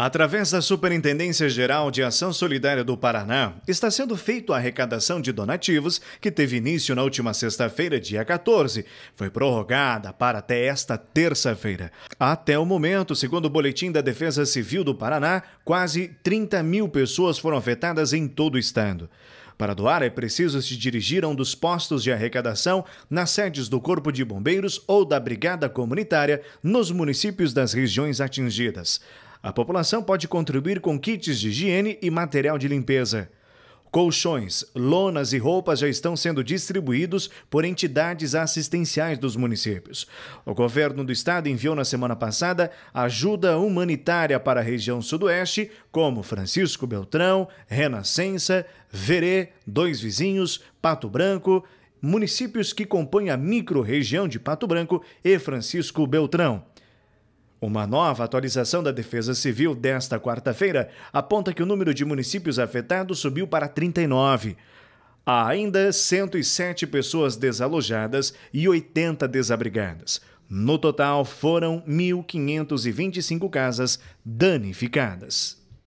Através da Superintendência Geral de Ação Solidária do Paraná, está sendo feita a arrecadação de donativos que teve início na última sexta-feira, dia 14. Foi prorrogada para até esta terça-feira. Até o momento, segundo o Boletim da Defesa Civil do Paraná, quase 30 mil pessoas foram afetadas em todo o estado. Para doar, é preciso se dirigir a um dos postos de arrecadação nas sedes do Corpo de Bombeiros ou da Brigada Comunitária nos municípios das regiões atingidas. A população pode contribuir com kits de higiene e material de limpeza. Colchões, lonas e roupas já estão sendo distribuídos por entidades assistenciais dos municípios. O governo do estado enviou na semana passada ajuda humanitária para a região sudoeste, como Francisco Beltrão, Renascença, Verê, Dois Vizinhos, Pato Branco, municípios que compõem a micro-região de Pato Branco e Francisco Beltrão. Uma nova atualização da Defesa Civil desta quarta-feira aponta que o número de municípios afetados subiu para 39. Há ainda 107 pessoas desalojadas e 80 desabrigadas. No total, foram 1.525 casas danificadas.